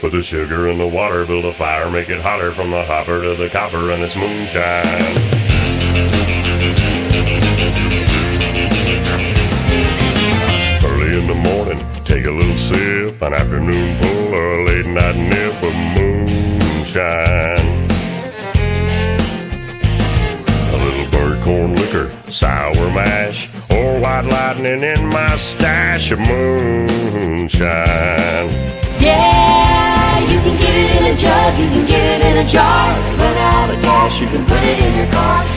Put the sugar in the water, build a fire, make it hotter from the hopper to the copper, and it's moonshine. Early in the morning, take a little sip, an afternoon pull or a late night nip of moonshine. A little bird corn liquor, sour mash, or white lightning in my stash of moonshine. Jug, you can get it in a jar. Run out of gas, you can put it in your car.